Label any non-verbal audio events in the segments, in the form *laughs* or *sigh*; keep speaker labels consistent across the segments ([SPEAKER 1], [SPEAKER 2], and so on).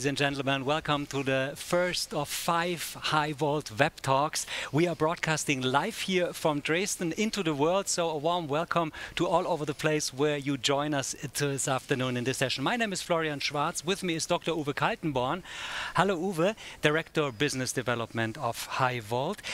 [SPEAKER 1] Ladies and gentlemen. Welcome to the first of five High Web Talks. We are broadcasting live here from Dresden into the world. So, a warm welcome to all over the place where you join us this afternoon in this session. My name is Florian Schwarz. With me is Dr. Uwe Kaltenborn. Hello, Uwe, Director of Business Development of High.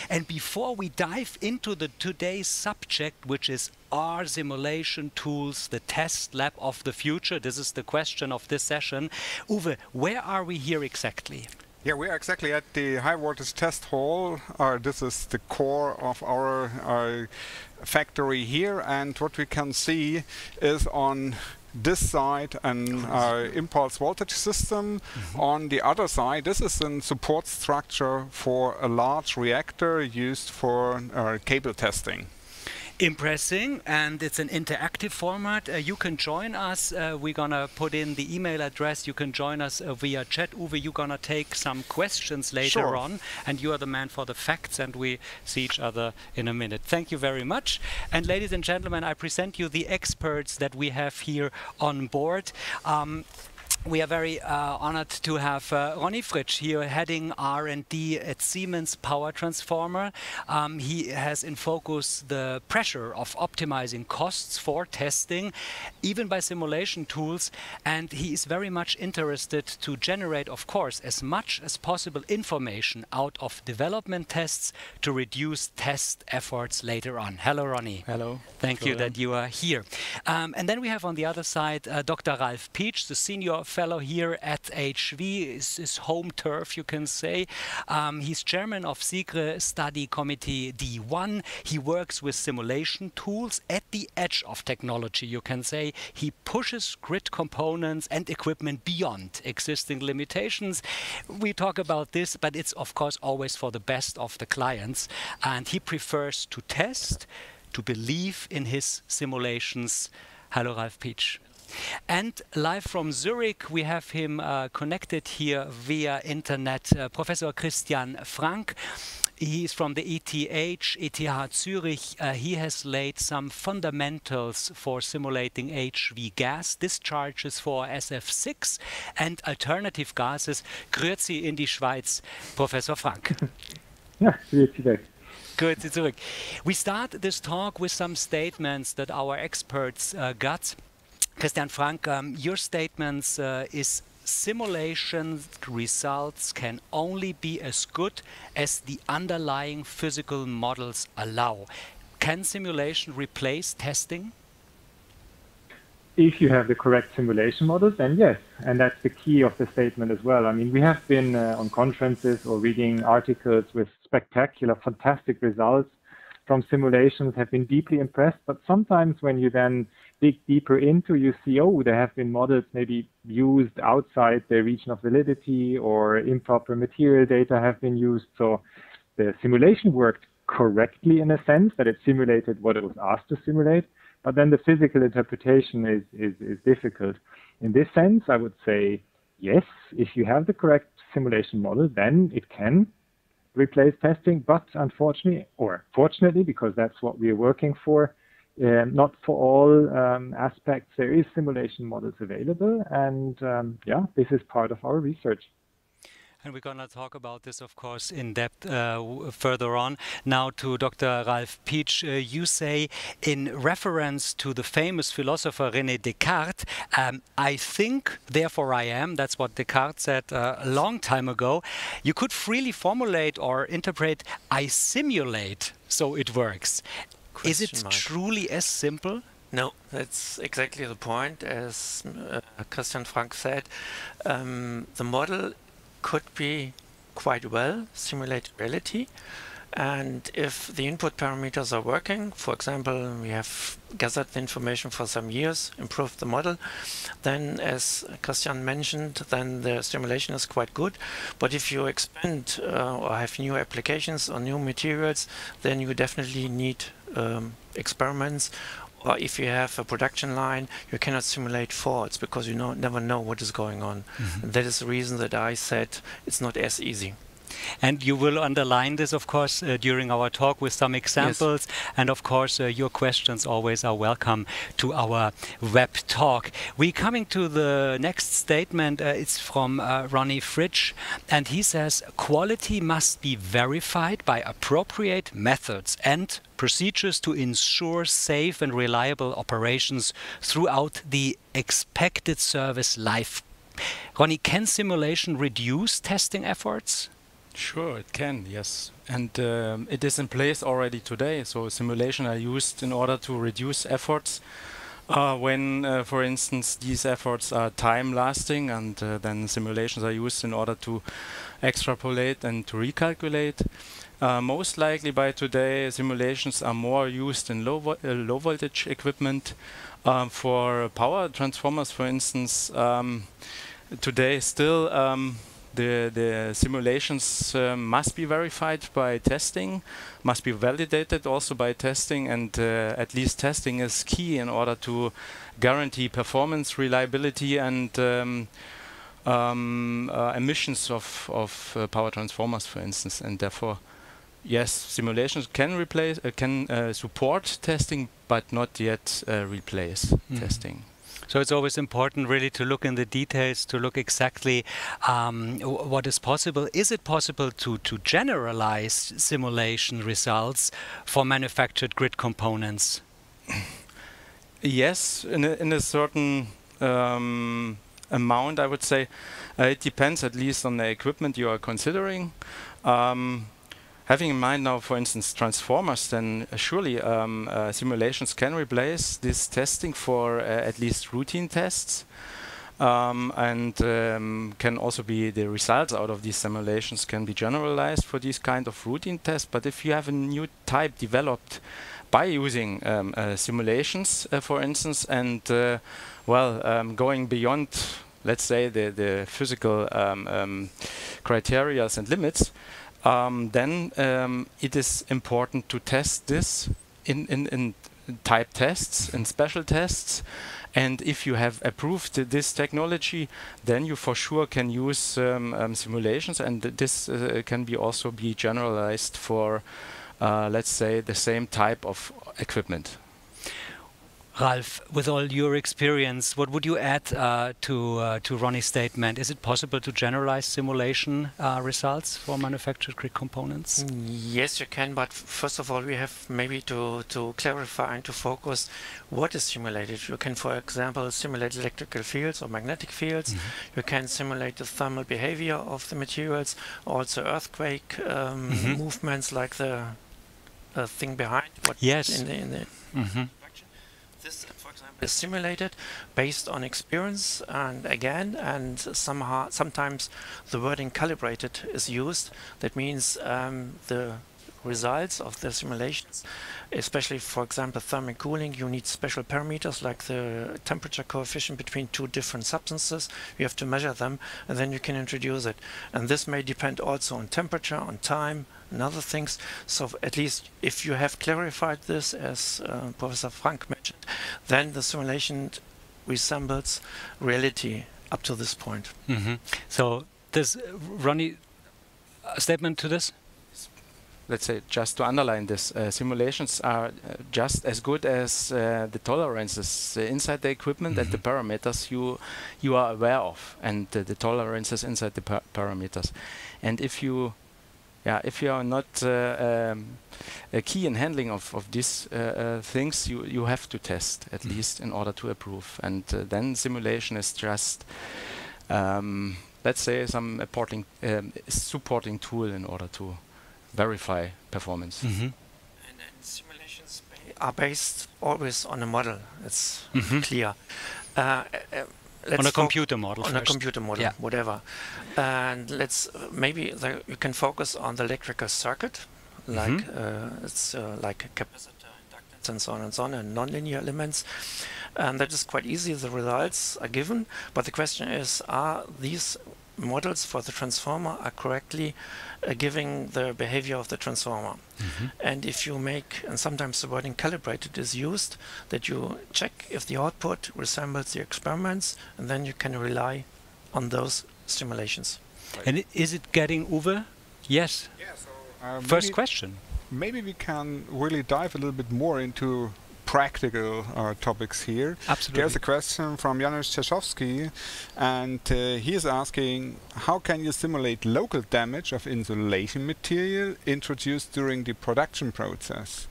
[SPEAKER 1] And before we dive into the today's subject, which is are simulation tools the test lab of the future? This is the question of this session. Uwe, where are we here exactly?
[SPEAKER 2] Yeah, we are exactly at the high voltage test hall. Uh, this is the core of our uh, factory here, and what we can see is on this side an uh, impulse voltage system. Mm -hmm. On the other side, this is a support structure for a large reactor used for uh, cable testing
[SPEAKER 1] impressing and it's an interactive format. Uh, you can join us. Uh, we're gonna put in the email address. You can join us uh, via chat. Uwe, you're gonna take some questions later
[SPEAKER 2] sure.
[SPEAKER 1] on, and you are the man for the facts, and we see each other in a minute. Thank you very much. And ladies and gentlemen, I present you the experts that we have here on board. Um, we are very uh, honored to have uh, Ronny Fritsche here heading R&D at Siemens Power Transformer. Um, he has in focus the pressure of optimizing costs for testing, even by simulation tools, and he is very much interested to generate, of course, as much as possible information out of development tests to reduce test efforts later on. Hello, Ronny.
[SPEAKER 3] Hello.
[SPEAKER 1] Thank Hello. you that you are here. Um, and then we have on the other side uh, Dr. Ralf Pietsch, the senior fellow here at HV, is his home turf, you can say. Um, he's chairman of CIGRE Study Committee D1. He works with simulation tools at the edge of technology, you can say. He pushes grid components and equipment beyond existing limitations. We talk about this, but it's of course always for the best of the clients. And he prefers to test, to believe in his simulations. Hello, Ralf Pietsch. And live from Zurich, we have him uh, connected here via internet, uh, Professor Christian Franck. He is from the ETH, ETH Zurich. Uh, he has laid some fundamentals for simulating HV gas discharges for SF6 and alternative gases. Grüezi in die Schweiz, Professor Franck. *laughs*
[SPEAKER 3] ja, grüezi weg.
[SPEAKER 1] Grüezi zurück. We start this talk with some statements that our experts uh, got Christian Franck, um, your statements uh, is simulation results can only be as good as the underlying physical models allow. Can simulation replace testing?
[SPEAKER 3] If you have the correct simulation models, then yes. And that's the key of the statement as well. I mean, we have been uh, on conferences or reading articles with spectacular, fantastic results from simulations, have been deeply impressed. But sometimes when you then dig deeper into, you see, oh, there have been models maybe used outside the region of validity or improper material data have been used. So the simulation worked correctly in a sense that it simulated what it was asked to simulate, but then the physical interpretation is, is, is difficult. In this sense, I would say, yes, if you have the correct simulation model, then it can replace testing, but unfortunately, or fortunately, because that's what we're working for, uh, not for all um, aspects, there is simulation models available, and um, yeah, this is part of our research.
[SPEAKER 1] And we're going to talk about this, of course, in depth uh, further on. Now, to Dr. Ralf Pietsch, uh, you say, in reference to the famous philosopher René Descartes, um, I think, therefore I am. That's what Descartes said uh, a long time ago. You could freely formulate or interpret, I simulate, so it works. Is it mark. truly as simple?
[SPEAKER 4] No, that's exactly the point. As uh, Christian Franck said, um, the model could be quite well simulated reality. And if the input parameters are working, for example, we have gathered the information for some years, improved the model, then as Christian mentioned, then the simulation is quite good. But if you expand uh, or have new applications or new materials, then you definitely need um, experiments or if you have a production line, you cannot simulate faults because you know, never know what is going on. Mm -hmm. that is the reason that I said it's not as easy.
[SPEAKER 1] And you will underline this, of course, uh, during our talk with some examples. Yes. And of course, uh, your questions always are welcome to our web talk. We're coming to the next statement. Uh, it's from uh, Ronny Fritsche. And he says quality must be verified by appropriate methods and procedures to ensure safe and reliable operations throughout the expected service life. Ronny, can simulation reduce testing efforts?
[SPEAKER 5] Sure, it can, yes. And um, it is in place already today. So simulation are used in order to reduce efforts uh, when, uh, for instance, these efforts are time lasting and uh, then simulations are used in order to extrapolate and to recalculate. Uh, most likely by today, simulations are more used in low, vo uh, low voltage equipment. Uh, for power transformers, for instance, um, today still um, the, the simulations uh, must be verified by testing, must be validated also by testing, and uh, at least testing is key in order to guarantee performance, reliability, and um, um, uh, emissions of, of uh, power transformers, for instance, and therefore, yes, simulations can replace, uh, can uh, support testing, but not yet replace mm -hmm. testing.
[SPEAKER 1] So it's always important really to look in the details, to look exactly um, what is possible. Is it possible to, to generalize simulation results for manufactured grid components? *clears throat*
[SPEAKER 5] Yes, in a, in a certain um, amount, I would say. Uh, it depends at least on the equipment you are considering. Um, having in mind now, for instance, transformers, then uh, surely um, uh, simulations can replace this testing for uh, at least routine tests. Um, and um, can also be the results out of these simulations can be generalized for these kind of routine tests. But if you have a new type developed by using um, uh, simulations, uh, for instance, and uh, well, um, going beyond, let's say, the, the physical um, um, criteria and limits, um, then um, it is important to test this in, in, in type tests and special tests. And if you have approved this technology, then you for sure can use um, um, simulations, and this uh, can be also be generalized for, uh, let's say, the same type of equipment.
[SPEAKER 1] Ralf, with all your experience, what would you add uh, to uh, to Ronny's statement? Is it possible to generalize simulation uh, results for manufactured grid components?
[SPEAKER 4] Yes, you can. But first of all, we have maybe to to clarify and to focus what is simulated. You can, for example, simulate electrical fields or magnetic fields. Mm -hmm. You can simulate the thermal behavior of the materials, also earthquake um, mm -hmm. movements, like the uh, thing behind.
[SPEAKER 1] What yes.
[SPEAKER 4] In the, in the mm -hmm this, for example, is simulated based on experience and again, and somehow sometimes the wording calibrated is used. That means um, the results of the simulations, especially for example thermal cooling, you need special parameters like the temperature coefficient between two different substances. You have to measure them and then you can introduce it. And this may depend also on temperature, on time, and other things. So at least if you have clarified this, as uh, Professor Franck mentioned, then the simulation resembles reality up to this point.
[SPEAKER 1] Mm -hmm. So does Ronny a statement to this?
[SPEAKER 5] let's say just to underline this uh, simulations are uh, just as good as uh, the tolerances inside the equipment mm -hmm. and the mm-hmm. parameters you you are aware of and the tolerances inside the par parameters and if you yeah, if you are not uh, um, a key in handling of, of these uh, uh, things, you, you have to test at mm. least in order to approve. And then simulation is just, um, let's say, some supporting, um, supporting tool in order to verify performance.
[SPEAKER 4] Mm -hmm. And, and simulations are based always on a model. It's mm -hmm. clear. Uh,
[SPEAKER 1] let's on a computer model.
[SPEAKER 4] On
[SPEAKER 1] first.
[SPEAKER 4] a computer model, yeah. whatever. And let's maybe the, you can focus on the electrical circuit, like mm -hmm. uh, it's uh, like capacitor, inductance, and so on and so on, and nonlinear elements. And that is quite easy. The results are given, but the question is: Are these models for the transformer are correctly uh, giving the behavior of the transformer. Mm -hmm. And if you make, and sometimes the wording calibrated is used, that you check if the output resembles the experiments, and then you can rely on those stimulations.
[SPEAKER 1] Right. And is it getting, over? Yes.
[SPEAKER 2] Yeah, so, uh,
[SPEAKER 1] First
[SPEAKER 2] maybe,
[SPEAKER 1] question.
[SPEAKER 2] maybe we can really dive a little bit more into practical uh, topics here.
[SPEAKER 1] Absolutely.
[SPEAKER 2] There's a question from Janusz Czeszowski, and uh, he is asking, how can you simulate local damage of insulation material introduced during the production process?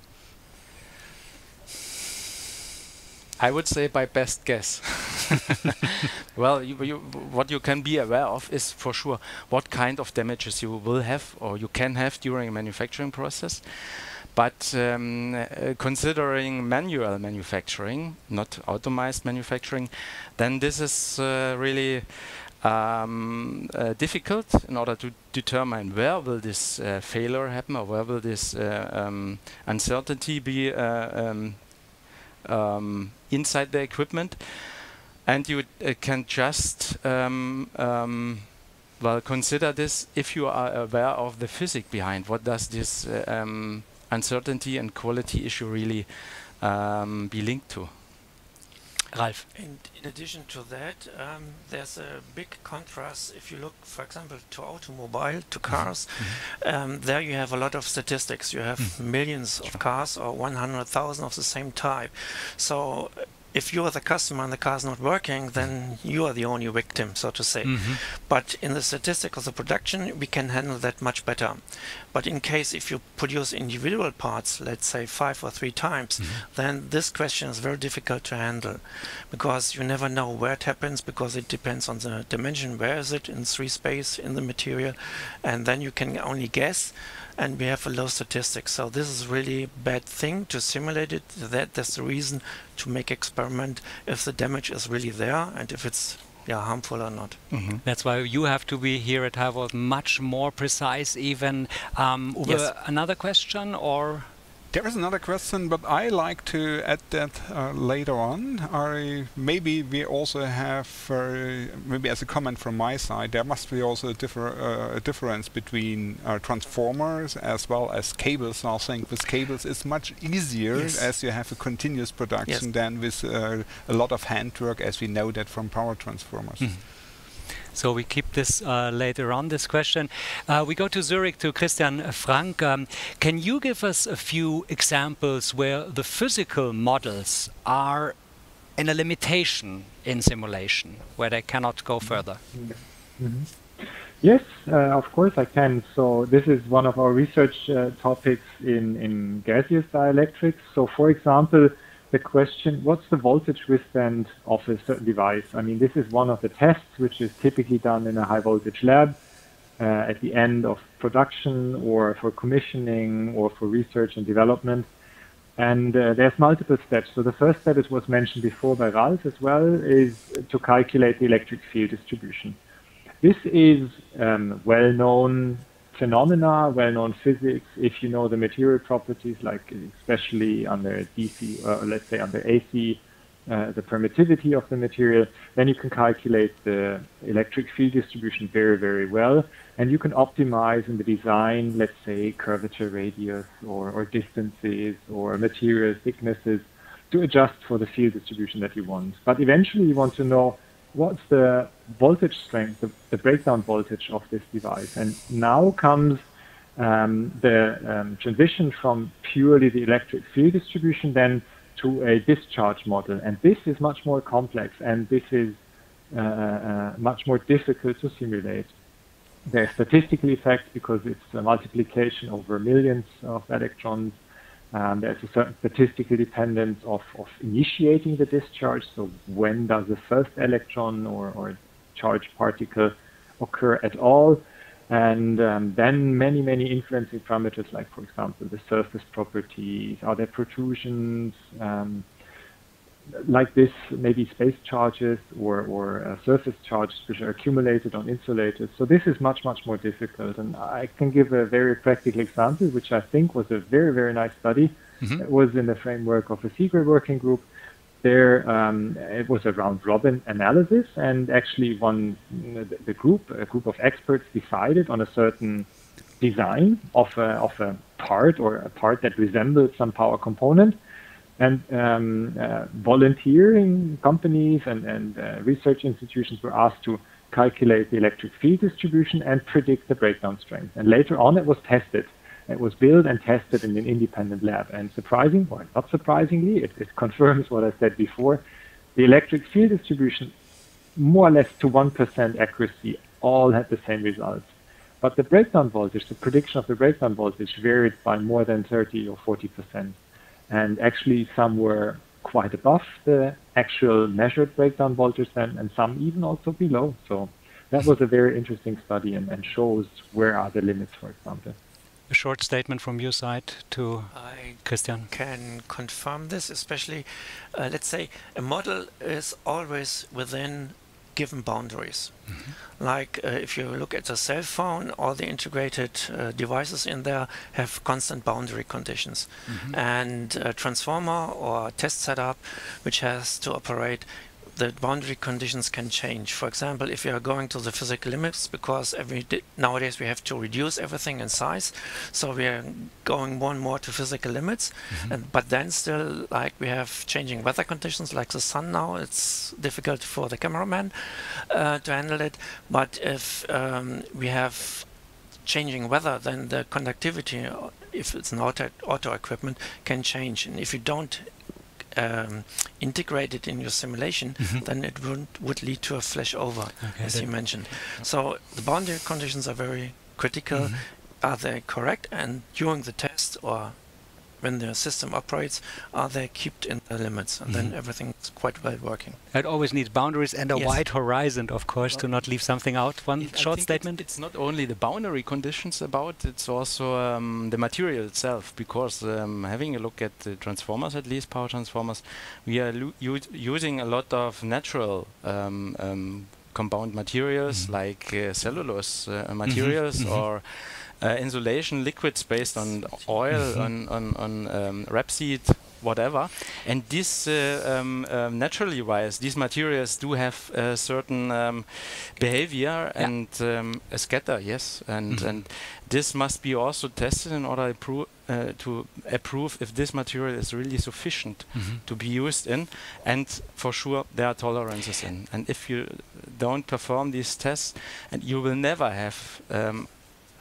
[SPEAKER 5] I would say by best guess. *laughs* well, you, you, what you can be aware of is for sure what kind of damages you will have or you can have during a manufacturing process. But um, uh, considering manual manufacturing, not automized manufacturing, then this is uh, really um, uh, difficult in order to determine where will this uh, failure happen or where will this uh, um, uncertainty be uh, um, um, inside the equipment, and you can just um, well consider this if you are aware of the physics behind what does this uh, um, uncertainty and quality issue really um, be linked to.
[SPEAKER 1] Ralf.
[SPEAKER 4] And in addition to that, um, there's a big contrast if you look, for example, to automobile, to cars. Um, there you have a lot of statistics. You have millions of cars or 100,000 of the same type. So if you are the customer and the car is not working, then you are the only victim, so to say. Mm-hmm. But in the statistics of the production, we can handle that much better. But in case if you produce individual parts, let's say five or three times, mm-hmm. then this question is very difficult to handle because you never know where it happens because it depends on the dimension. Where is it in three space in the material? And then you can only guess and we have a low statistics. So this is really bad thing to simulate it. That that's the reason to make experiment if the damage is really there and if it's yeah harmful or not.
[SPEAKER 1] That's why you have to be here at Harvard much more precise even. Um,
[SPEAKER 4] Yes.
[SPEAKER 1] another question or?
[SPEAKER 2] There is another question, but I like to add that uh, later on. I, maybe we also have, uh, maybe as a comment from my side, there must be also a, differ, uh, a difference between uh, transformers as well as cables. I think with cables it's much easier
[SPEAKER 4] Yes.
[SPEAKER 2] as you have a continuous production than with uh, a lot of handwork, as we know that from power transformers.
[SPEAKER 1] So we keep this uh, later on, this question. Uh, we go to Zurich to Christian Franck. Um, can you give us a few examples where the physical models are in a limitation in simulation, where they cannot go further?
[SPEAKER 3] Yes, uh, of course I can. So this is one of our research uh, topics in, in gaseous dielectrics. So for example, the question, what's the voltage withstand of a certain device? I mean, this is one of the tests which is typically done in a high voltage lab uh, at the end of production or for commissioning or for research and development. And uh, there's multiple steps. So the first step, as was mentioned before by Ralf as well, is to calculate the electric field distribution. This is um, well-known phenomena, well-known physics. If you know the material properties, like especially under DC, or let's say under AC, uh, the permittivity of the material, then you can calculate the electric field distribution very, very well. And you can optimize in the design, let's say curvature radius or, or distances or material thicknesses to adjust for the field distribution that you want. But eventually you want to know what's the voltage strength, the, the breakdown voltage of this device. And now comes um, the um, transition from purely the electric field distribution then to a discharge model. And this is much more complex and this is uh, uh, much more difficult to simulate. There's statistical effects because it's a multiplication over millions of electrons. Um, there's a certain statistical dependence of, of initiating the discharge. So when does the first electron or, or charged particle occur at all? And um, then many, many influencing parameters, like, for example, the surface properties, are there protrusions, um, like this, maybe space charges or, or uh, surface charges which are accumulated on insulators. So this is much, much more difficult. And I can give a very practical example, which I think was a very, very nice study. It was in the framework of a CIGRE working group. There, um, it was a round robin analysis, and actually, one the, the group, a group of experts, decided on a certain design of a, of a part or a part that resembled some power component and um, uh, volunteering companies and, and uh, research institutions were asked to calculate the electric field distribution and predict the breakdown strength. And later on, it was tested. It was built and tested in an independent lab. And surprising, or not surprisingly, it, it confirms what I said before. The electric field distribution, more or less to 1% accuracy, all had the same results. But the breakdown voltage, the prediction of the breakdown voltage varied by more than 30 or 40%. And actually, some were quite above the actual measured breakdown voltage and, and some even also below. So that was a very interesting study and, and shows where are the limits, for example
[SPEAKER 1] a short statement from your side to
[SPEAKER 4] I
[SPEAKER 1] Christian?
[SPEAKER 4] can confirm this, especially, uh, let's say, a model is always within given boundaries. Mm-hmm. Like uh, if you look at a cell phone, all the integrated uh, devices in there have constant boundary conditions. Mm-hmm. And a transformer or test setup, which has to operate the boundary conditions can change. For example, if you are going to the physical limits, because every nowadays we have to reduce everything in size, so we are going more and more to physical limits. Mm-hmm. And but then still, like we have changing weather conditions, like the sun now, it's difficult for the cameraman uh, to handle it. But if um, we have changing weather, then the conductivity, if it's an auto, auto equipment, can change. And if you don't um, integrated in your simulation, mm-hmm. then it would, would lead to a flashover, okay, as you mentioned. So the boundary conditions are very critical. Mm-hmm. Are they correct? And during the test or when the system operates, are they kept in the limits? And mm -hmm. then mm-hmm. everything's quite well working.
[SPEAKER 1] It always needs boundaries and a yes. wide horizon, of course, well, to not leave something out. One it, short statement?
[SPEAKER 5] It's, it's, not only the boundary conditions about, it's also um, the material itself, because um, having a look at the transformers, at least power transformers, we are using a lot of natural um, um compound materials mm -hmm. like uh, cellulose uh, materials mm -hmm. or uh, insulation liquids based on oil, mm-hmm. on, on, on um, rapeseed, whatever. And this, uh, um, um, naturally wise, these materials do have a certain um, behavior yeah. and um, a scatter, yes. And, mm -hmm. and this must be also tested in order uh, to approve if this material is really sufficient mm -hmm. to be used in. And for sure, there are tolerances in. And if you don't perform these tests, and you will never have um,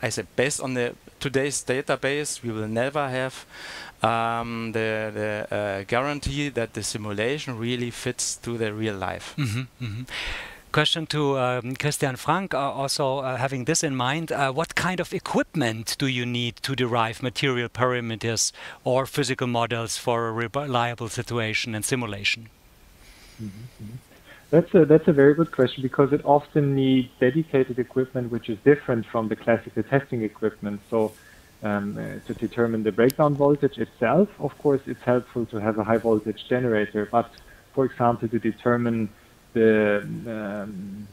[SPEAKER 5] I said based on the today's database, we will never have um, the, the uh, guarantee that the simulation really fits to the real life.
[SPEAKER 1] Mm -hmm, mm -hmm. Question to um, Christian Franck, uh, also uh, having this in mind, uh, what kind of equipment do you need to derive material parameters or physical models for a reliable situation and simulation?
[SPEAKER 3] Mm -hmm. That's a, that's a very good question because it often needs dedicated equipment which is different from the classical testing equipment. So um, uh, to determine the breakdown voltage itself, of course, it's helpful to have a high voltage generator. But for example, to determine the um,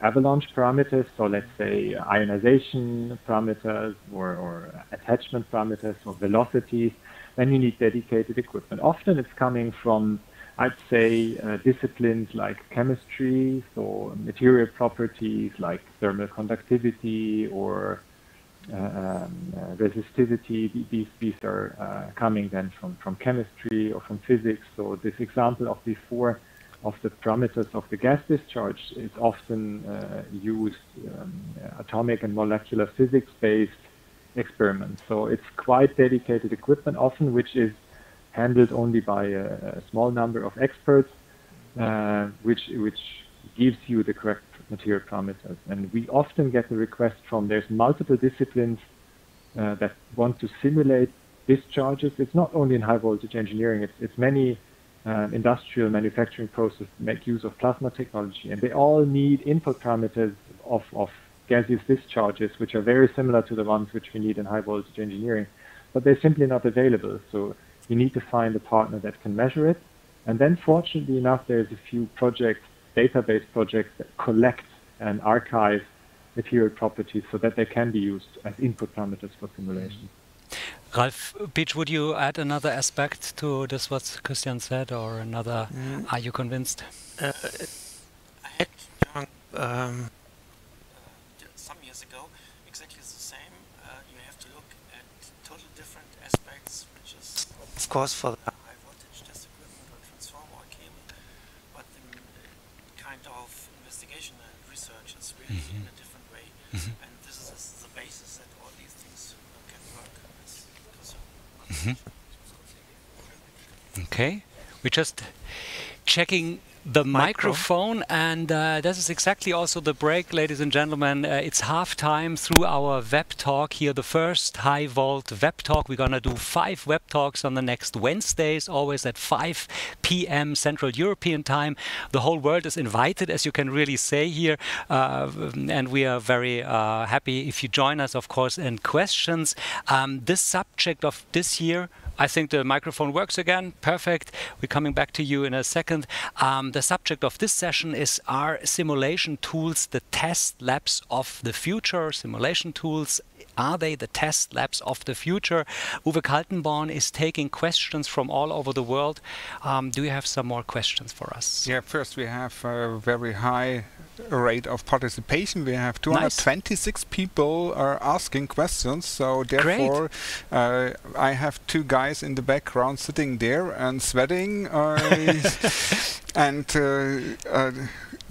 [SPEAKER 3] avalanche parameters, so let's say ionization parameters or, or attachment parameters or velocities, then you need dedicated equipment. Often it's coming from I'd say uh, disciplines like chemistry, so material properties like thermal conductivity or uh, um, uh, resistivity, these, these are uh, coming then from, from chemistry or from physics. So this example of these four of the parameters of the gas discharge is often uh, used um, atomic and molecular physics-based experiments. So it's quite dedicated equipment often, which is handled only by a, a small number of experts, uh, which which gives you the correct material parameters. And we often get the request from there's multiple disciplines uh, that want to simulate discharges. It's not only in high voltage engineering. It's it's many uh, industrial manufacturing processes make use of plasma technology, and they all need input parameters of of gaseous discharges, which are very similar to the ones which we need in high voltage engineering, but they're simply not available. So you need to find a partner that can measure it. And then, fortunately enough, there's a few projects, database projects that collect and archive material properties so that they can be used as input parameters for simulation.
[SPEAKER 1] Ralf Pietsch, would you add another aspect to this what Christian said, or another? Mm. Are you convinced? Uh,
[SPEAKER 4] I had um, some years ago exactly the same. Uh, you have to look at totally different aspects of course, for the high voltage test equipment or transformer or cable, but the kind of investigation and researchers really mm-hmm. in a different way. Mm-hmm. And this is the basis that all these things can work.
[SPEAKER 1] Mm-hmm. Okay, we're just checking the microphone, and uh, this is exactly also the break, ladies and gentlemen. Uh, it's half time through our web talk here, the first high volt web talk. We're gonna do five web talks on the next Wednesdays, always at 5 p.m. Central European time. The whole world is invited, as you can really say here, uh, and we are very uh, happy if you join us, of course, in questions. Um, this subject of this year I think the microphone works again. Perfect. We're coming back to you in a second. Um, the subject of this session is Are simulation tools the test labs of the future? Simulation tools are they the test labs of the future? Uwe Kaltenborn is taking questions from all over the world. Um, do you have some more questions for us?
[SPEAKER 2] Yeah, first we have a very high rate of participation. We have 226 nice. people are asking questions. So therefore, uh, I have two guys in the background sitting there and sweating uh, *laughs* and uh, uh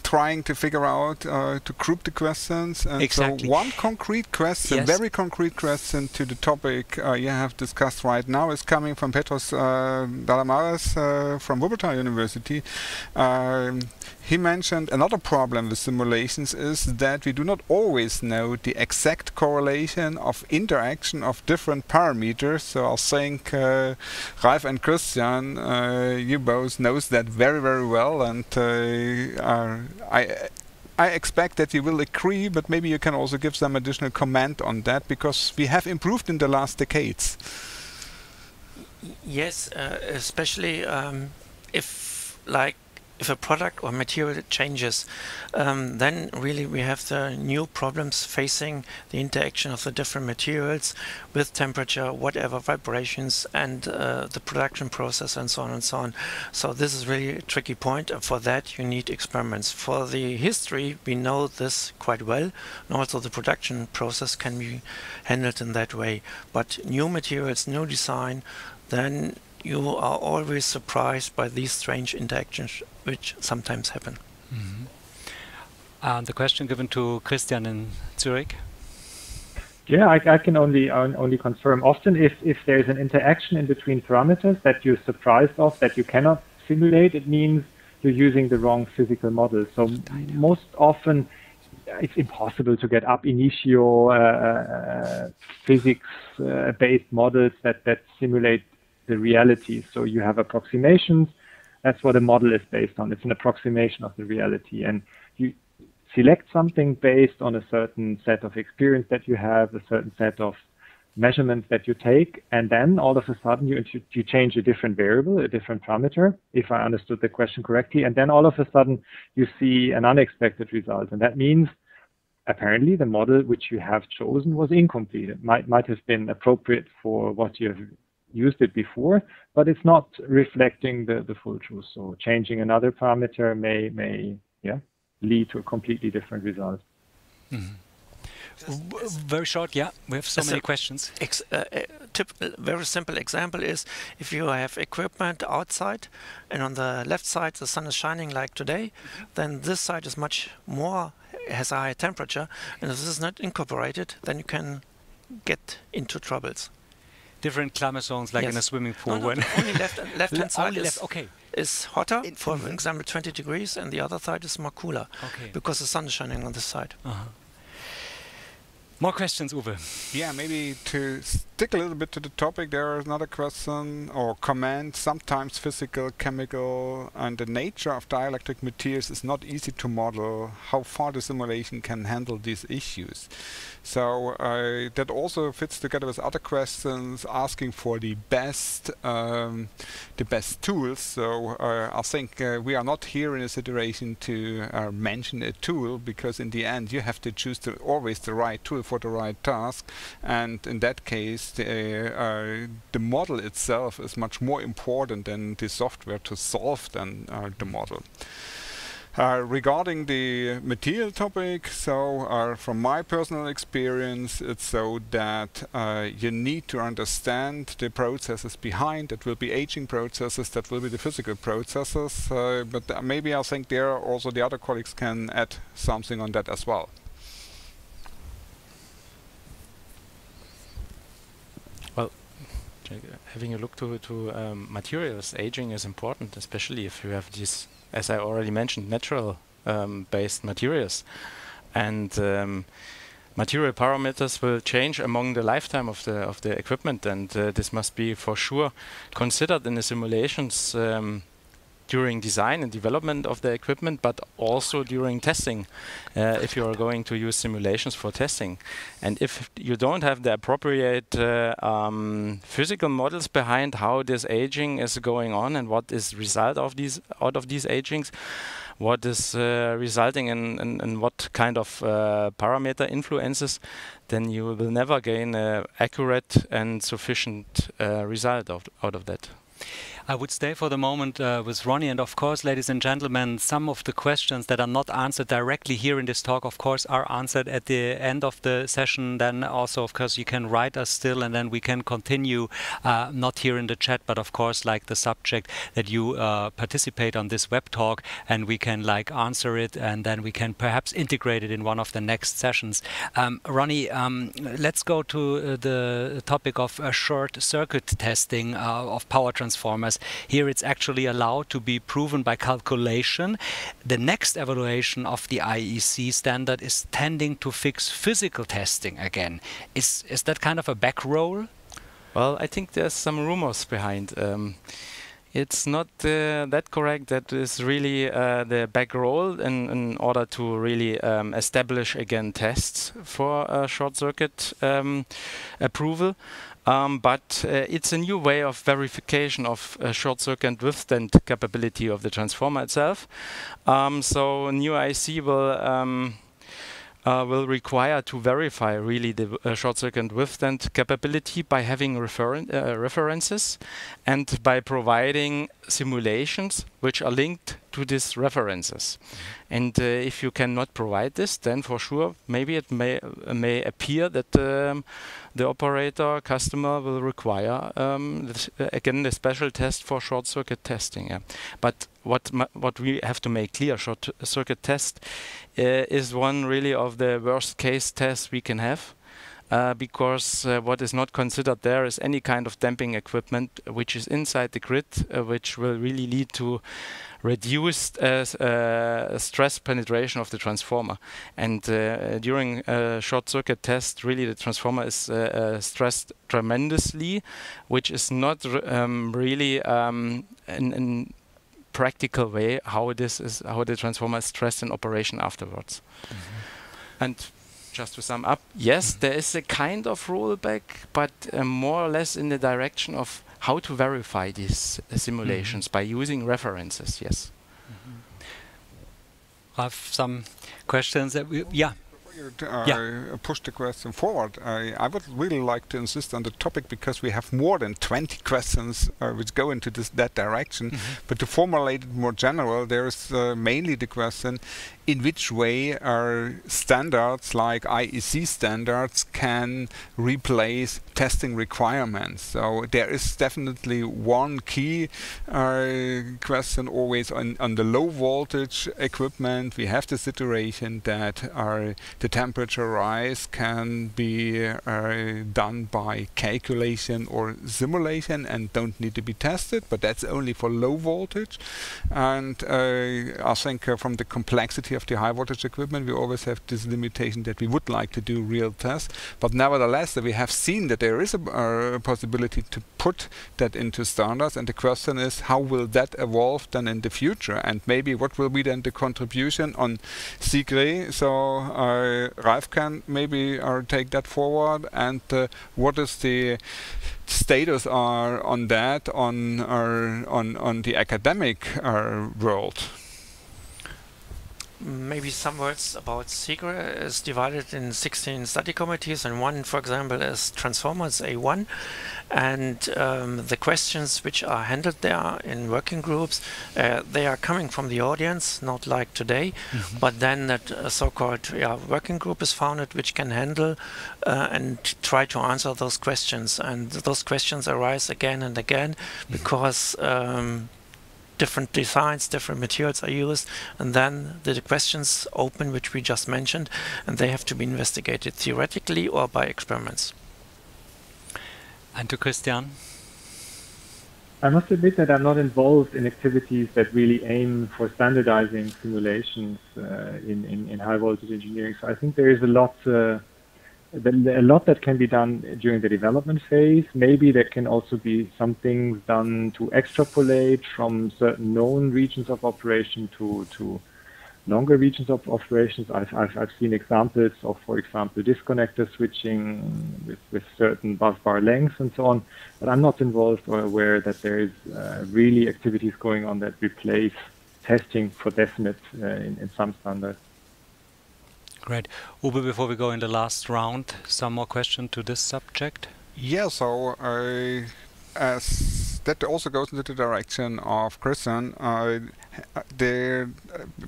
[SPEAKER 2] trying to figure out uh, to group the questions. And
[SPEAKER 1] exactly.
[SPEAKER 2] so one concrete question, yes. very concrete question to the topic uh, you have discussed right now is coming from Petros uh, Dalamaras uh, from Wuppertal University. Um, he mentioned another problem with simulations is that we do not always know the exact correlation of interaction of different parameters. So I think uh, Ralf and Christian, uh, you both knows that very very well, and uh, I. I expect that you will agree, but maybe you can also give some additional comment on that because we have improved in the last decades.
[SPEAKER 4] Yes, uh, especially um, if like if a product or material changes, um, then really we have the new problems facing the interaction of the different materials with temperature, whatever vibrations, and uh, the production process, and so on and so on. So this is really a tricky point. And for that, you need experiments. For the history, we know this quite well, and also the production process can be handled in that way. But new materials, new design, then you are always surprised by these strange interactions which sometimes happen. Mm -hmm.
[SPEAKER 1] uh, the question given to Christian in Zurich.
[SPEAKER 3] Yeah, I, I can only only confirm. Often, if if there is an interaction in between parameters that you're surprised of that you cannot simulate, it means you're using the wrong physical model. So most often, it's impossible to get ab initio uh, uh, physics-based uh, models that that simulate the reality. So you have approximations. That's what a model is based on. It's an approximation of the reality. And you select something based on a certain set of experience that you have, a certain set of measurements that you take, and then all of a sudden you, you change a different variable, a different parameter, if I understood the question correctly, and then all of a sudden you see an unexpected result. And that means apparently the model which you have chosen was incomplete. It might, might have been appropriate for what you have used it before, but it's not reflecting the, the full truth. So changing another parameter may may yeah lead to a completely different result.
[SPEAKER 1] Mm -hmm. Very short, yeah. We have so As many questions.
[SPEAKER 4] Ex uh, uh, very simple example is if you have equipment outside and on the left side the sun is shining like today, mm -hmm. then this side is much more, has a higher temperature, and if this is not incorporated, then you can get into troubles
[SPEAKER 1] different climate zones like yes. in a swimming pool.
[SPEAKER 4] No, no,
[SPEAKER 1] when
[SPEAKER 4] only left *laughs* left hand side is, left, okay. is hotter, for mm -hmm. example, 20 degrees, and the other side is more cooler okay. because the sun is shining on this side. Uh -huh.
[SPEAKER 1] More questions, Uwe.
[SPEAKER 2] Yeah, maybe to stick a little bit to the topic, there is another question or comment. Sometimes physical, chemical, and the nature of dielectric materials is not easy to model. How far the simulation can handle these issues? So uh, that also fits together with other questions asking for the best, um, the best tools. So uh, I think uh, we are not here in a situation to uh, mention a tool because in the end you have to choose always the right tool for the right task, and in that case the, uh, the model itself is much more important than the software to solve than uh, the model. Uh, regarding the material topic, so uh, from my personal experience, it's so that uh, you need to understand the processes behind. It will be aging processes, that will be the physical processes, uh, but maybe I think there also the other colleagues can add something on that as. Well,
[SPEAKER 5] having a look to, to um, materials, aging is important, especially if you have these as I already mentioned, natural um, based materials. And um, material parameters will change among the lifetime of the of the equipment, and uh, this must be for sure considered in the simulations um, during design and development of the equipment, but also during testing, uh, if you are going to use simulations for testing. And if you don't have the appropriate uh, um, physical models behind how this aging is going on and what is result of these out of these agings, what is uh, resulting in, in, in, what kind of uh, parameter influences, then you will never gain an accurate and sufficient uh, result out, out of that.
[SPEAKER 1] I would stay for the moment uh, with Ronny. And of course, ladies and gentlemen, some of the questions that are not answered directly here in this talk, of course, are answered at the end of the session. Then also, of course, you can write us still, and then we can continue, uh, not here in the chat, but of course, like the subject that you uh, participate on this web talk, and we can like answer it, and then we can perhaps integrate it in one of the next sessions. Um, Ronny, um, let's go to uh, the topic of short circuit testing uh, of power transformers. Here it's actually allowed to be proven by calculation. The next evaluation of the IEC standard is tending to fix physical testing again. Is, is that kind of a back roll?
[SPEAKER 5] Well, I think there's some rumors behind. Um, it's not uh, that correct. That is really uh, the back roll in, in order to really um, establish again tests for short circuit um, approval. Um, but uh, it's a new way of verification of uh, short circuit withstand capability of the transformer itself. Um, so new IEC will um, uh, will require to verify really the uh, short circuit withstand capability by having referen uh, references and by providing simulations which are linked to these references. Mm -hmm. And uh, if you cannot provide this, then for sure maybe it may may appear that um, the operator customer will require um, this, uh, again the special test for short circuit testing. Yeah. But what what we have to make clear, short circuit test uh, is one really of the worst case tests we can have. Uh, because uh, what is not considered there is any kind of damping equipment which is inside the grid, uh, which will really lead to reduced uh, uh, stress penetration of the transformer. And uh, during a short circuit test, really the transformer is stressed tremendously, which is not um, really um, in, in practical way how this is how the transformer is stressed in operation afterwards. Mm -hmm. And just to sum up, yes, there is a kind of rollback, but uh, more or less in the direction of how to verify these uh, simulations mm -hmm. by using references. Yes. Mm -hmm.
[SPEAKER 1] Have some questions that we, yeah
[SPEAKER 2] uh, yeah. push the question forward, I, I, would really like to insist on the topic because we have more than 20 questions uh, which go into this, that direction. Mm -hmm. But to formulate it more general, there is uh, mainly the question in which way are standards like IEC standards can replace testing requirements. So there is definitely one key uh, question always on, on the low voltage equipment. We have the situation that our, the temperature rise can be uh, done by calculation or simulation and don't need to be tested, but that's only for low voltage. And uh, I think uh, from the complexity of the high voltage equipment, we always have this limitation that we would like to do real tests. But nevertheless, we have seen that there is a, a possibility to put that into standards. And the question is, how will that evolve then in the future? And maybe what will be then the contribution on CIGRE? So uh, can maybe uh, take that forward. And uh, what is the status are on that on our, on on the academic uh, world?
[SPEAKER 4] Maybe some words about CIGRE is divided in 16 study committees and one for example is Transformers A1 and um, the questions which are handled there in working groups uh, they are coming from the audience not like today mm -hmm. but then that uh, so-called yeah, working group is founded which can handle uh, and try to answer those questions and those questions arise again and again mm -hmm. because um, different designs, different materials are used, and then the questions open, which we just mentioned, and they have to be investigated theoretically or by experiments.
[SPEAKER 1] And to Christian?
[SPEAKER 3] I must admit that I'm not involved in activities that really aim for standardizing simulations uh, in, in, in, high voltage engineering. So I think there is a lot uh, a lot that can be done during the development phase. Maybe there can also be some things done to extrapolate from certain known regions of operation to, to longer regions of operations. I've, I've, I've seen examples of, for example, disconnector switching with, with certain bus bar lengths and so on, but I'm not involved or aware that there is uh, really activities going on that replace testing for definite uh, in, in some standards.
[SPEAKER 1] Great. Uwe, before we go in the last round, some more question to this subject?
[SPEAKER 2] Yeah, so I, as that also goes into the direction of Christian, uh,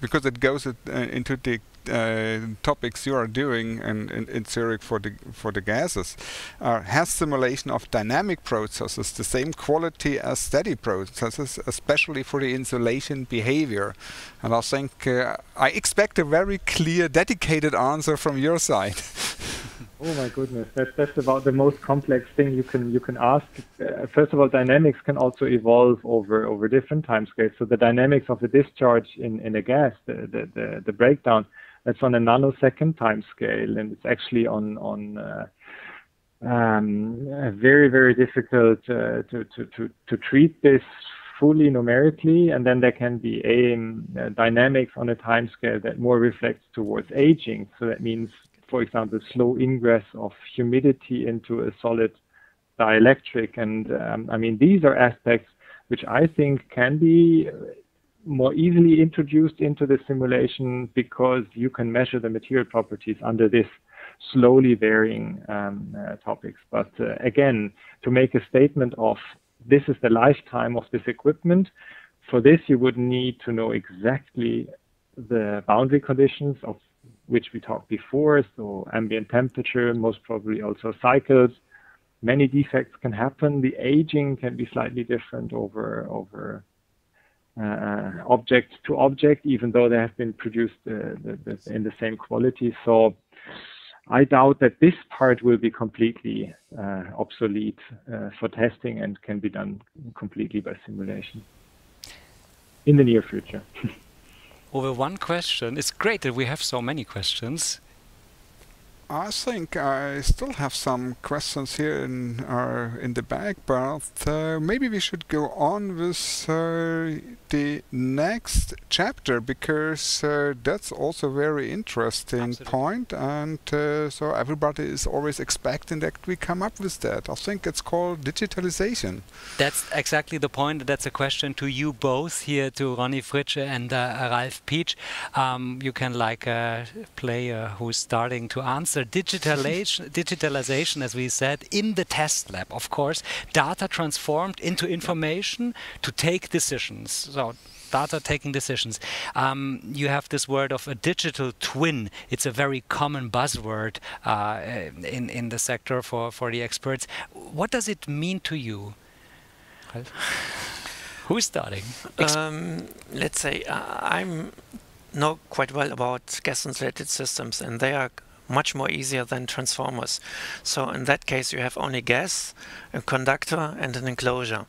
[SPEAKER 2] because it goes uh, into the uh, topics you are doing in, in, in, Zurich for the for the gases uh, has simulation of dynamic processes the same quality as steady processes, especially for the insulation behavior. And I think uh, I expect a very clear, dedicated answer from your side. *laughs*
[SPEAKER 3] Oh my goodness, that, that's about the most complex thing you can you can ask. Uh, first of all, dynamics can also evolve over over different timescales. So the dynamics of the discharge in, in a gas, the, the, the, the breakdown, that's on a nanosecond time scale, and it's actually on on uh, um, very very difficult uh, to, to to to treat this fully numerically, and then there can be a um, dynamics on a time scale that more reflects towards aging. So that means, for example, slow ingress of humidity into a solid dielectric, and um, I mean these are aspects which I think can be more easily introduced into the simulation because you can measure the material properties under this slowly varying um, uh, topics. But uh, again, to make a statement of this is the lifetime of this equipment, for this you would need to know exactly the boundary conditions of which we talked before, so ambient temperature, most probably also cycles. Many defects can happen. The aging can be slightly different over over uh, object to object, even though they have been produced uh, the, the, in the same quality. So I doubt that this part will be completely uh, obsolete uh, for testing and can be done completely by simulation in the near future. *laughs*
[SPEAKER 1] Over one question, it's great that we have so many questions.
[SPEAKER 2] I think I still have some questions here in our in the back, but uh, maybe we should go on with uh, the next chapter because uh, that's also a very interesting point, and uh, so everybody is always expecting that we come up with that. I think it's called digitalization.
[SPEAKER 1] That's exactly the point. That's a question to you both here, to Ronny Fritsche and uh, Ralf Pietsch. Um, you can like uh, play who's starting to answer digitalization, digitalization, as we said, in the test lab, of course, data transformed into information to take decisions. So data taking decisions. Um, you have this word of a digital twin. It's a very common buzzword uh, in in the sector for for the experts. What does it mean to you? *laughs* Who's starting?
[SPEAKER 4] Um, let's say uh, I'm know quite well about gas insulated systems, and they are much more easier than transformers. So in that case, you have only gas, a conductor, and an enclosure.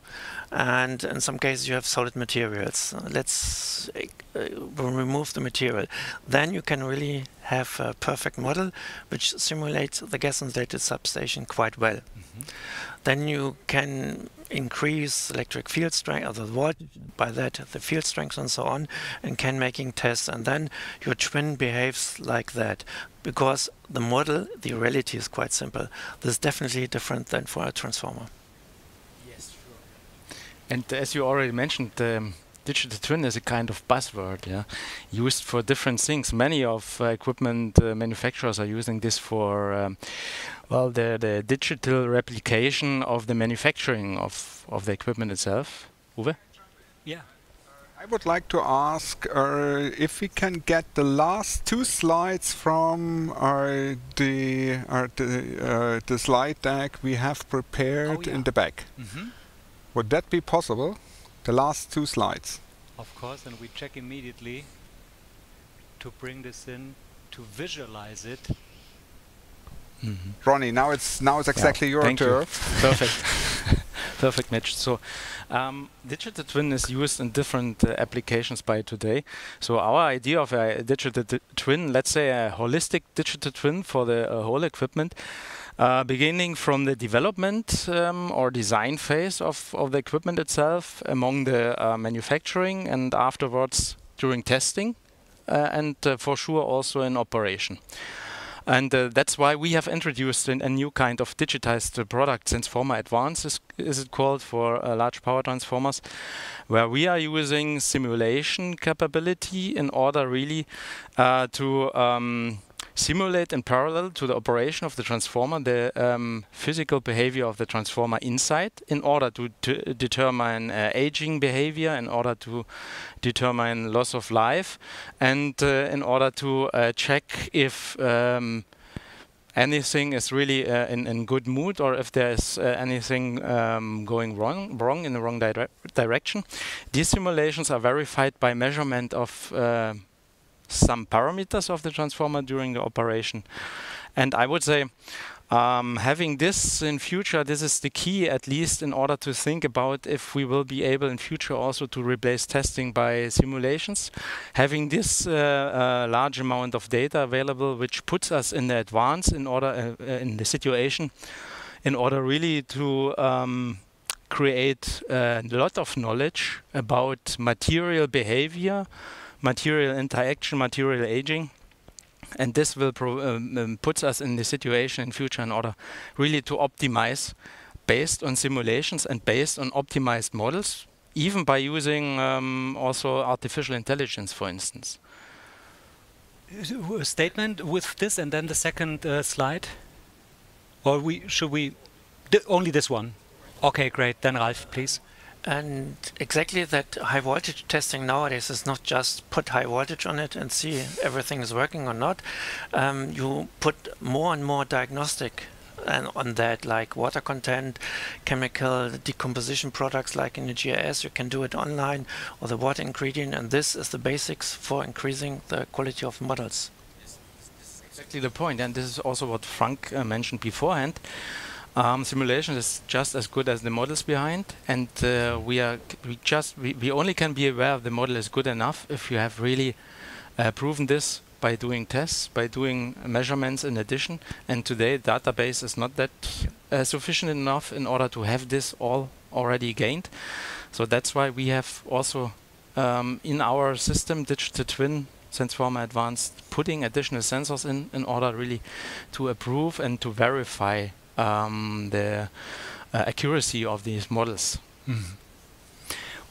[SPEAKER 4] And in some cases, you have solid materials. Let's uh, remove the material. Then you can really have a perfect model which simulates the gas insulated substation quite well. Mm -hmm. Then you can increase electric field strength or the voltage by that the field strength and so on and can making tests. And then your twin behaves like that. Because the model the reality is quite simple. This is definitely different than for a transformer.
[SPEAKER 5] Yes sure. And as you already mentioned um, digital twin is a kind of buzzword, yeah, used for different things. Many of uh, equipment uh, manufacturers are using this for, um, well, the, the digital replication of the manufacturing of, of the equipment itself. Uwe?
[SPEAKER 1] Yeah.
[SPEAKER 2] I would like to ask uh, if we can get the last two slides from uh, the uh, the, the, slide deck we have prepared oh, yeah. in the back. Mm -hmm. Would that be possible? The last two slides.
[SPEAKER 1] Of course, and we check immediately to bring this in to visualize it.
[SPEAKER 2] Mm -hmm. Ronny, now it's now it's exactly yeah, your turn.
[SPEAKER 5] Perfect. *laughs* Perfect match. So um, digital twin is used in different uh, applications by today. So our idea of a digital twin, let's say a holistic digital twin for the uh, whole equipment, uh, beginning from the development um, or design phase of, of the equipment itself among the uh, manufacturing and afterwards during testing uh, and uh, for sure also in operation. And uh, that's why we have introduced a new kind of digitized product, Transformer Advanced is, is it called, for uh, large power transformers, where we are using simulation capability in order really to um, simulate in parallel to the operation of the transformer the um, physical behavior of the transformer inside in order to, to determine uh, aging behavior, in order to determine loss of life, and uh, in order to uh, check if um, anything is really uh, in, in good mood or if there is uh, anything um, going wrong wrong in the wrong dire direction. These simulations are verified by measurement of uh, some parameters of the transformer during the operation. And I would say um, having this in future, this is the key at least in order to think about if we will be able in future also to replace testing by simulations. Having this uh, uh, large amount of data available, which puts us in the advance in order uh, in the situation, in order really to um, create a lot of knowledge about material behavior, material interaction, material aging. And this will um, um, puts us in the situation in future in order really to optimize based on simulations and based on optimized models, even by using um, also artificial intelligence, for instance.
[SPEAKER 1] A statement with this and then the second uh, slide? Or we should we only this one? Okay, great. Then Ralf, please.
[SPEAKER 4] And exactly that high voltage testing nowadays is not just put high voltage on it and see everything is working or not. Um, you put more and more diagnostic and on that like water content, chemical decomposition products like in the GIS, you can do it online or the water ingredient and this is the basics for increasing the quality of models.
[SPEAKER 5] exactly the point and this is also what Franck uh, mentioned beforehand. Um, simulation is just as good as the models behind, and uh, we are we just we, we only can be aware of the model is good enough if you have really uh, proven this by doing tests, by doing measurements in addition. And today, database is not that uh, sufficient enough in order to have this all already gained. So that's why we have also um, in our system digital twin transformer advanced putting additional sensors in in order really to approve and to verify um, the uh, accuracy of these models. Mm.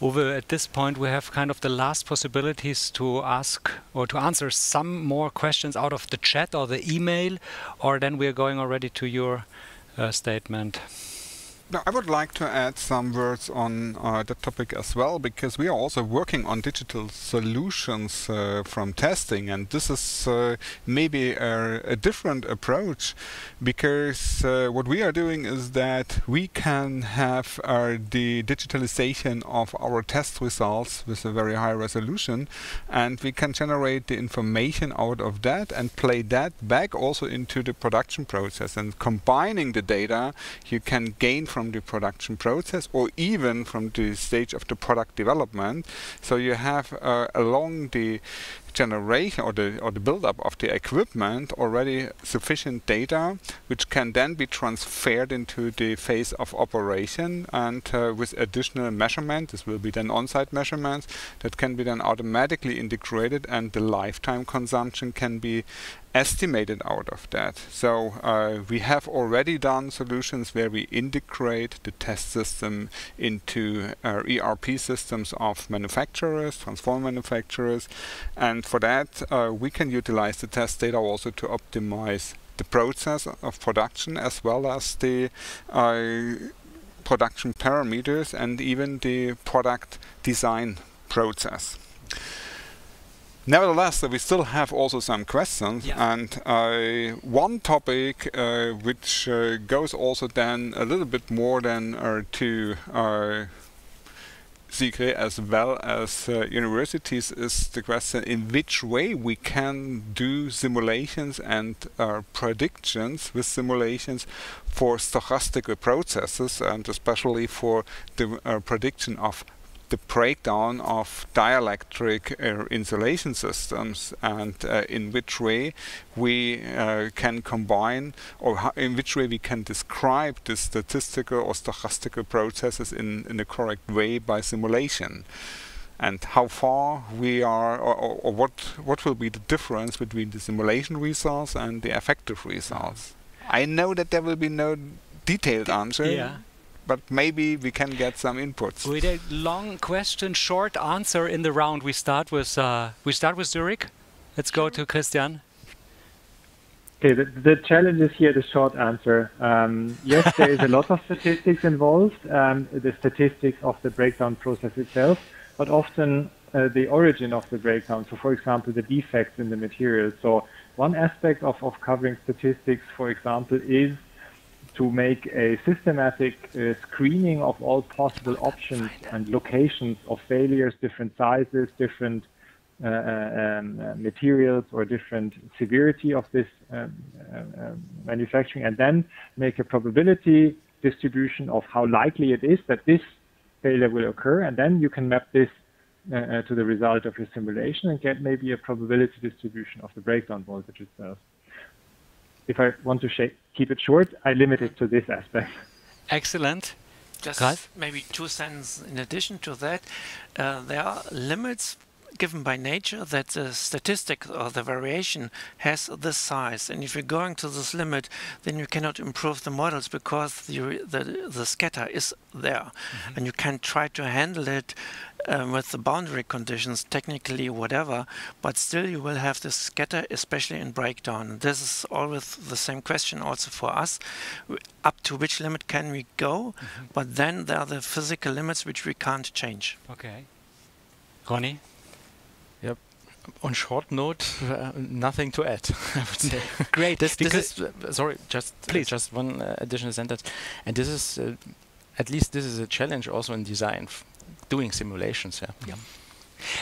[SPEAKER 1] Over at this point, we have kind of the last possibilities to ask or to answer some more questions out of the chat or the email, or then we're going already to your uh, statement.
[SPEAKER 2] Now, I would like to add some words on uh, the topic as well, because we are also working on digital solutions uh, from testing, and this is uh, maybe a, a, different approach, because uh, what we are doing is that we can have uh, the digitalization of our test results with a very high resolution, and we can generate the information out of that and play that back also into the production process. And combining the data, you can gain from from the production process or even from the stage of the product development. So you have uh, along the generation or the or the buildup of the equipment already sufficient data which can then be transferred into the phase of operation and uh, with additional measurement this will be then on-site measurements that can be then automatically integrated and the lifetime consumption can be estimated out of that. So uh, we have already done solutions where we integrate the test system into uh, ERP systems of manufacturers, transformer manufacturers, and for that uh, we can utilize the test data also to optimize the process of production as well as the uh, production parameters and even the product design process. Nevertheless, we still have also some questions,
[SPEAKER 1] yeah.
[SPEAKER 2] and uh, one topic uh, which uh, goes also then a little bit more than uh, to uh, CIGRE as well as uh, universities is the question in which way we can do simulations and predictions with simulations for stochastical processes and especially for the prediction of the breakdown of dielectric uh, insulation systems and uh, in which way we uh, can combine or in which way we can describe the statistical or stochastical processes in, in a correct way by simulation and how far we are or, or, or, what what will be the difference between the simulation results and the effective results. I know that there will be no detailed answer.
[SPEAKER 1] Yeah
[SPEAKER 2] but maybe we can get some inputs.
[SPEAKER 1] With a long question, short answer in the round. We start with uh, we start with Zurich. Let's go to Christian.
[SPEAKER 3] Okay, the, the challenge is here the short answer. Um, yes, there is a lot of statistics involved, um, the statistics of the breakdown process itself, but often uh, the origin of the breakdown. So, for example, the defects in the material. So, one aspect of, of covering statistics, for example, is to make a systematic uh, screening of all possible options and locations of failures, different sizes, different uh, uh um, uh, materials, or different severity of this um, uh, um, manufacturing, and then make a probability distribution of how likely it is that this failure will occur, and then you can map this uh, to the result of your simulation and get maybe a probability distribution of the breakdown voltage itself if I want to keep it short, I limit it to this aspect.
[SPEAKER 1] Excellent.
[SPEAKER 4] Just Ralf? maybe two sentences in addition to that. Uh, there are limits given by nature that the statistic or the variation has this size. And if you're going to this limit, then you cannot improve the models because the, the, the scatter is there. Mm -hmm. And you can try to handle it um, with the boundary conditions, technically whatever, but still you will have this scatter, especially in breakdown. This is always the same question also for us. Up to which limit can we go? Mm -hmm. But then there are the physical limits which we can't change.
[SPEAKER 1] Okay.
[SPEAKER 5] Ronny? On short note, uh, nothing to add. *laughs* I would say. *laughs*
[SPEAKER 1] Great.
[SPEAKER 5] this, this is uh, sorry, just please, just one uh, additional sentence, and this is uh, at least this is a challenge also in design doing simulations. Yeah.
[SPEAKER 1] yeah.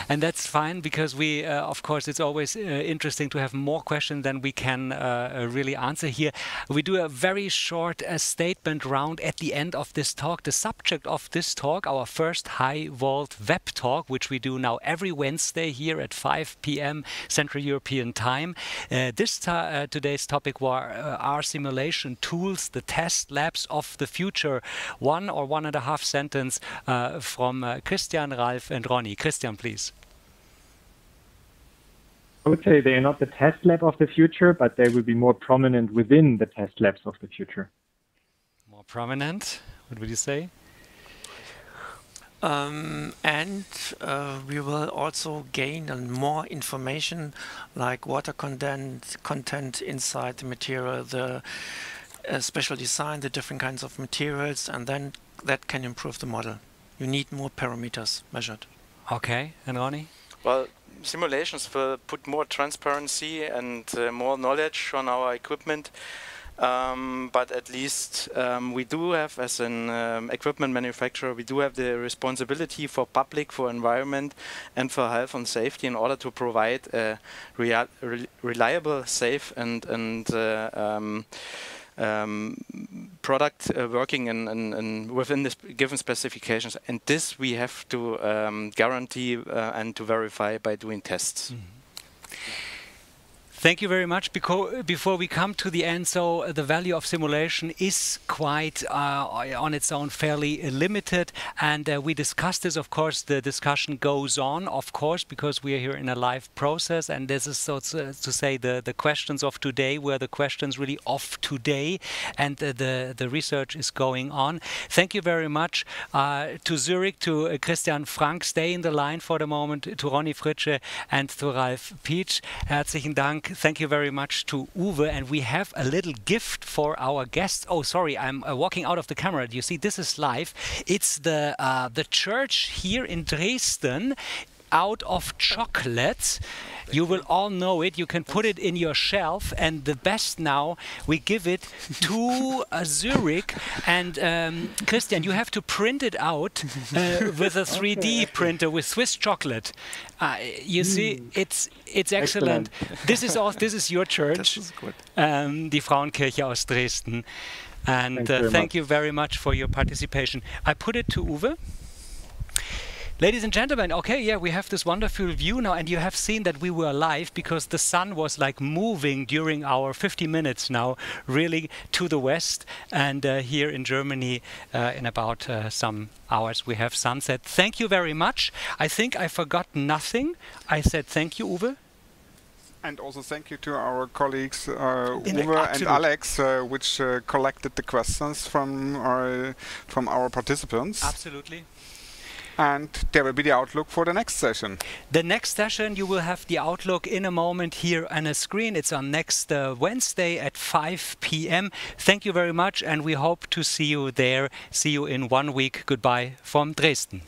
[SPEAKER 1] And that's fine because we, uh, of course, it's always uh, interesting to have more questions than we can uh, uh really answer here. We do a very short uh, statement round at the end of this talk. The subject of this talk, our first HIGHVOLT web talk, which we do now every Wednesday here at 5 p.m. Central European Time. Uh, this today's topic were our simulation tools, the test labs of the future. One or one and a half sentence from Christian, Ralf, and Ronny. Christian, please please?
[SPEAKER 3] I would say they are not the test lab of the future, but they will be more prominent within the test labs of the future.
[SPEAKER 1] More prominent? What would you say?
[SPEAKER 4] Um, and uh, we will also gain more information like water content, content inside the material, the uh, special design, the different kinds of materials, and then that can improve the model. You need more parameters measured.
[SPEAKER 1] Okay, and Ronny?
[SPEAKER 5] Well, simulations will put more transparency and uh, more knowledge on our equipment. Um, but at least um, we do have, as an um, equipment manufacturer, we do have the responsibility for public, for environment, and for health and safety in order to provide a rea reliable, safe, and and uh, um, um, product uh, working in, in, in, within the given specifications. And this we have to um, guarantee uh, and to verify by doing tests. Mm -hmm.
[SPEAKER 1] Thank you very much. Before we come to the end, so uh, the value of simulation is quite uh, on its own fairly limited, and uh, we discussed this. Of course, the discussion goes on, of course, because we are here in a live process, and this is so to, to say the the questions of today were the questions really of today, and uh, the the research is going on. Thank you very much uh, to Zurich, to uh, Christian Franck. Stay in the line for the moment. To Ronny Fritsche and to Ralf Pietsch. Herzlichen Dank thank you very much to Uwe. And we have a little gift for our guests. Oh, sorry, I'm uh, walking out of the camera. You see, this is live. It's the uh, the church here in Dresden out of chocolate. You will all know it. You can put it in your shelf. And the best now, we give it to uh, Zurich. And um, Christian, you have to print it out uh, with a 3D okay. printer with Swiss chocolate. Uh, you mm. see, it's it's excellent. excellent. this is all. This is your *laughs* church, um, die Frauenkirche aus Dresden. And thank, you, uh, thank you very much for your participation. I put it to Uwe. Ladies and gentlemen, okay, yeah, we have this wonderful view now, and you have seen that we were live because the sun was like moving during our 50 minutes now, really to the west. And uh, here in Germany, uh, in about uh, some hours, we have sunset. Thank you very much. I think I forgot nothing. I said thank you, Uwe.
[SPEAKER 2] And also thank you to our colleagues uh, Uwe and Alex, uh, which uh, collected the questions from our, from our participants.
[SPEAKER 1] Absolutely
[SPEAKER 2] and there will be the outlook for the next session.
[SPEAKER 1] The next session, you will have the outlook in a moment here on a screen. It's on next uh, Wednesday at 5 p.m. Thank you very much, and we hope to see you there. See you in one week. Goodbye from Dresden.